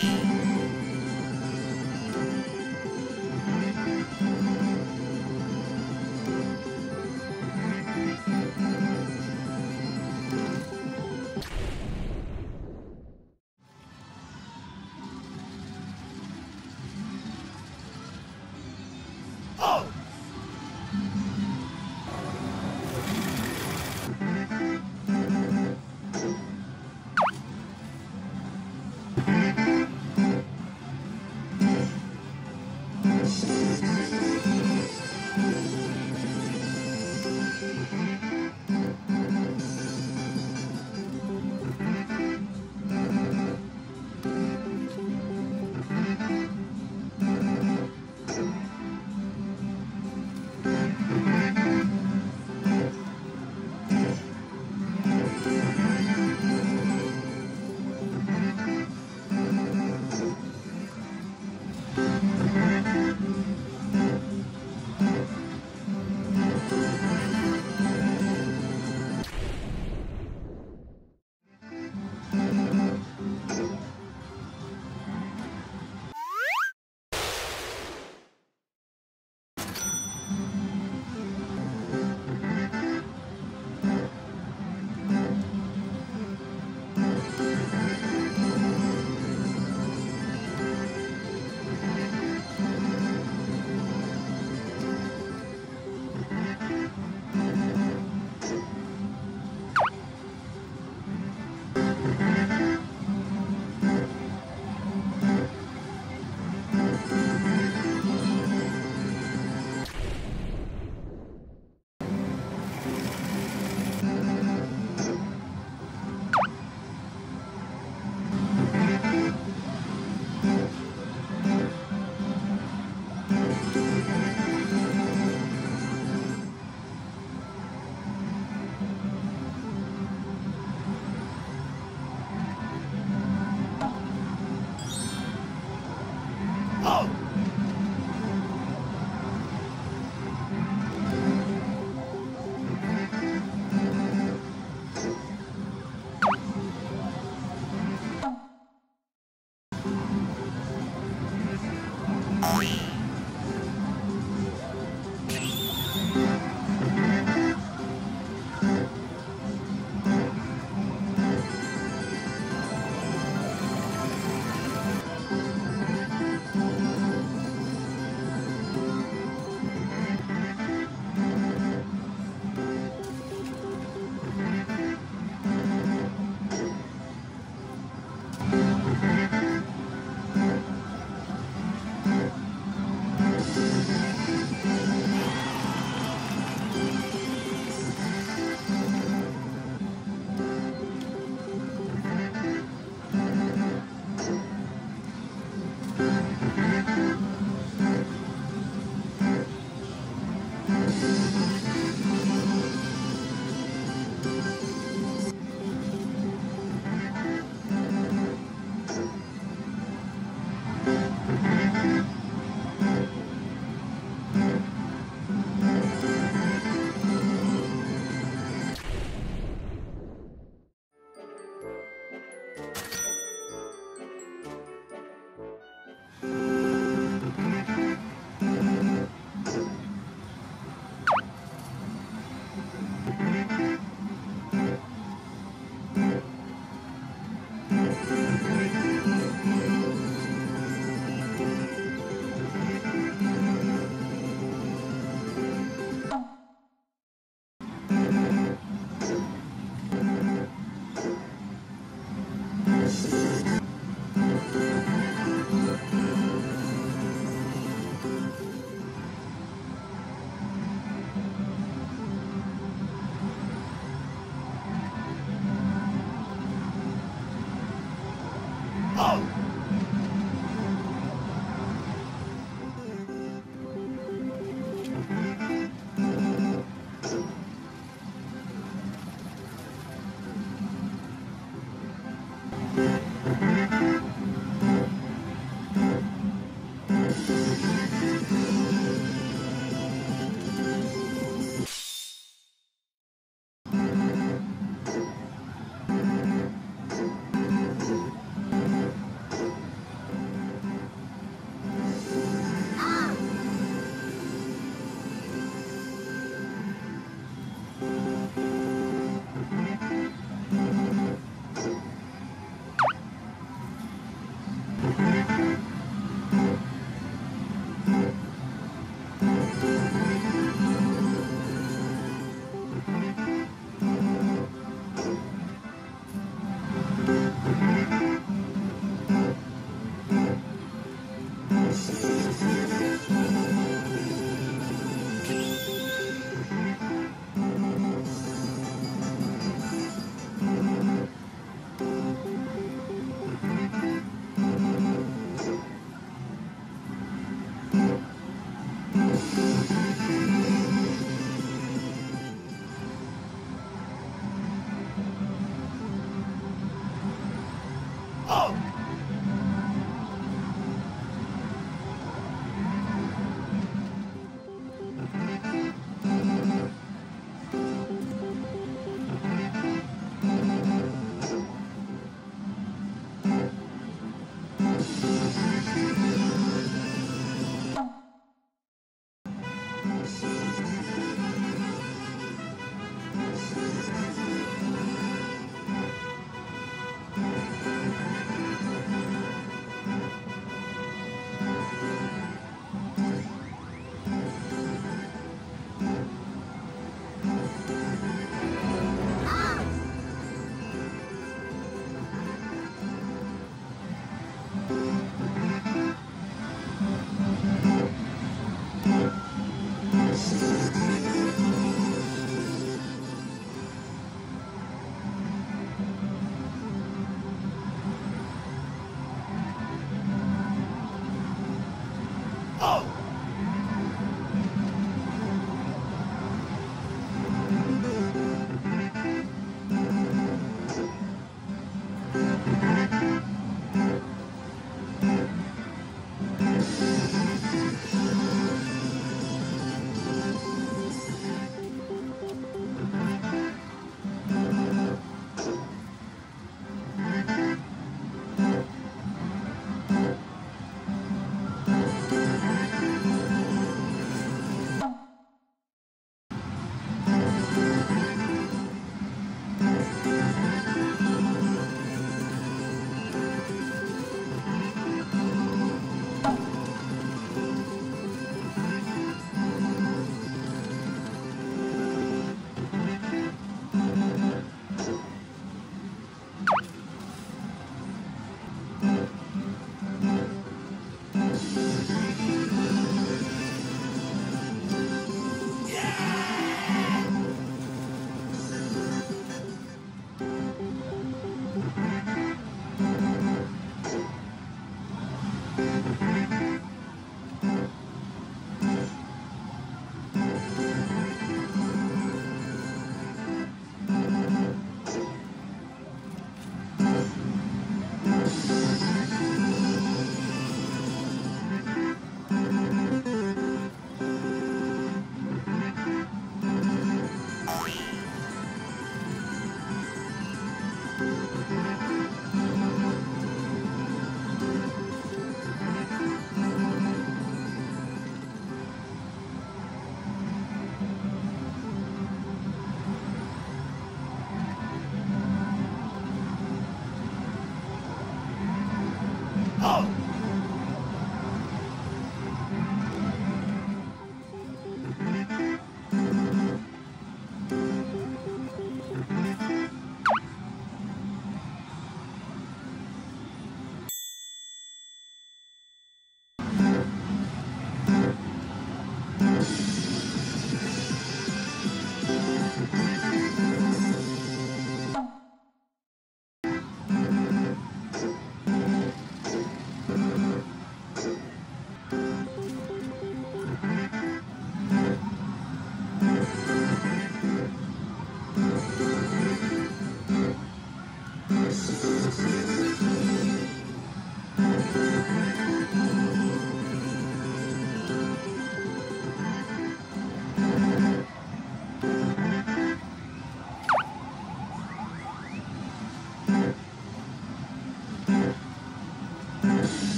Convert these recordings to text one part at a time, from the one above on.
Bye.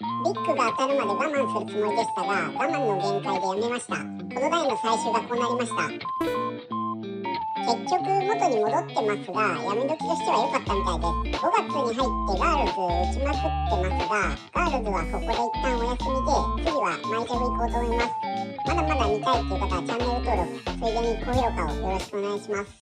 ビッグが当たるまで我慢するつもりでしたが我慢の限界でやめました。この台の最終がこうなりました。結局元に戻ってますがやめ時としては良かったみたいです。5月に入ってガールズ打ちまくってますがガールズはここで一旦お休みで次はマイジョブ行こうと思います。まだまだ見たいっていう方はチャンネル登録ついでに高評価をよろしくお願いします。